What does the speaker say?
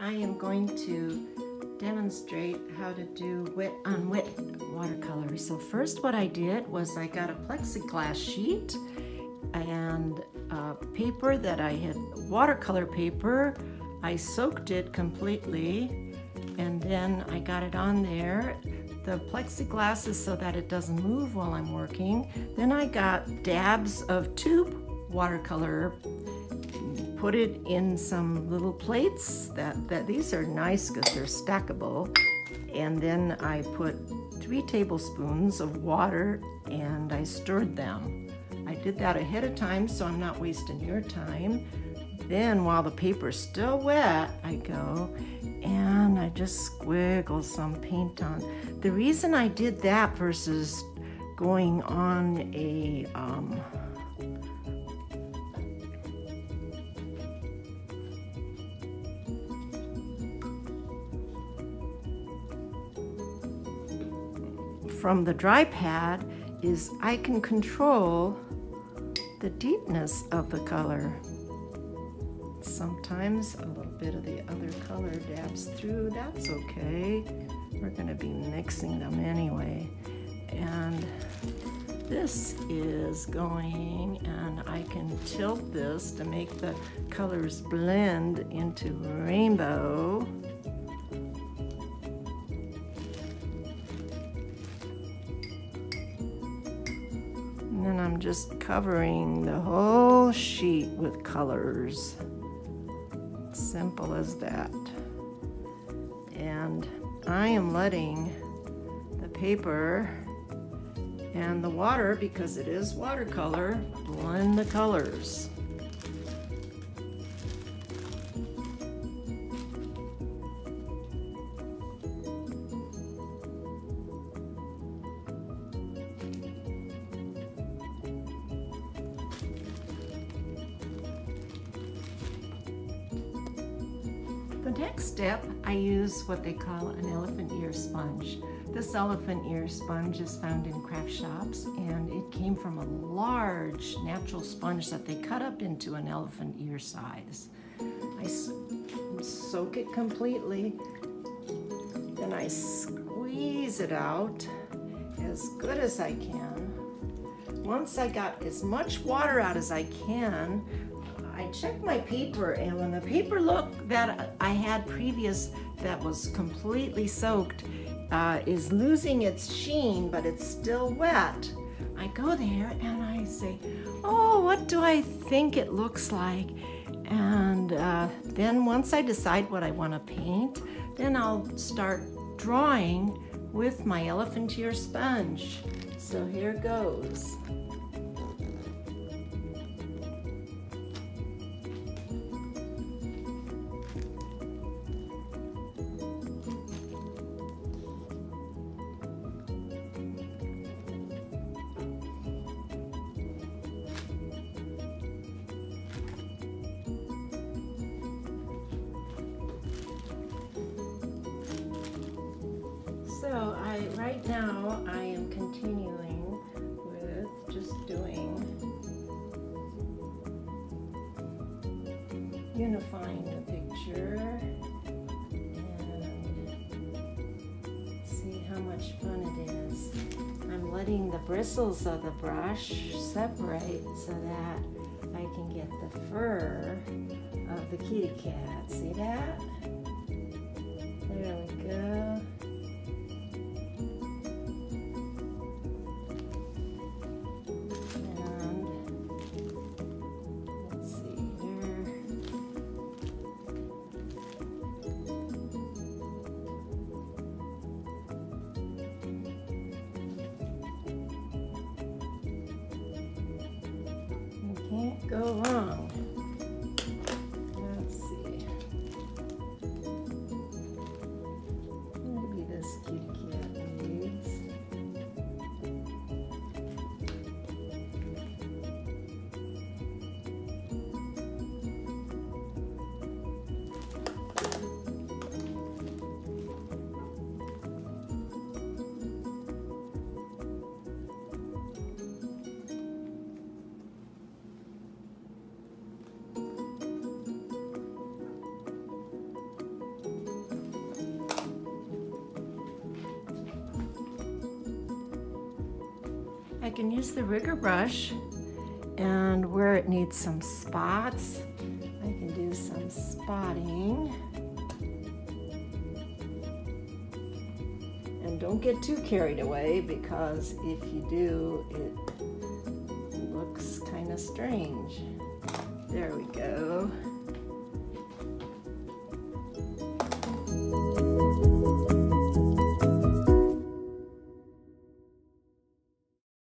I am going to demonstrate how to do wet on wet watercolor. So first what I did was I got a plexiglass sheet and paper that I had, watercolor paper. I soaked it completely and then I got it on there. The plexiglass is so that it doesn't move while I'm working. Then I got dabs of tube watercolor put it in some little plates that, that these are nice because they're stackable. And then I put three tablespoons of water and I stirred them. I did that ahead of time so I'm not wasting your time. Then while the paper's still wet, I go and I just squiggle some paint on. The reason I did that versus going on a um, from the dry pad is I can control the deepness of the color. Sometimes a little bit of the other color dabs through, that's okay. We're gonna be mixing them anyway. And this is going, and I can tilt this to make the colors blend into rainbow. And then I'm just covering the whole sheet with colors. Simple as that. And I am letting the paper and the water, because it is watercolor, blend the colors. Next step, I use what they call an elephant ear sponge. This elephant ear sponge is found in craft shops and it came from a large natural sponge that they cut up into an elephant ear size. I soak it completely, then I squeeze it out as good as I can. Once I got as much water out as I can, I check my paper and when the paper looked that I had previous that was completely soaked uh, is losing its sheen but it's still wet, I go there and I say, oh, what do I think it looks like? And uh, then once I decide what I want to paint, then I'll start drawing with my elephant ear sponge. So here goes. I right now I am continuing with just doing unifying the picture and see how much fun it is. I'm letting the bristles of the brush separate so that I can get the fur of the kitty cat. See that? There we go. Can't go wrong. Can use the rigger brush and where it needs some spots, I can do some spotting. And don't get too carried away because if you do, it looks kind of strange. There we go.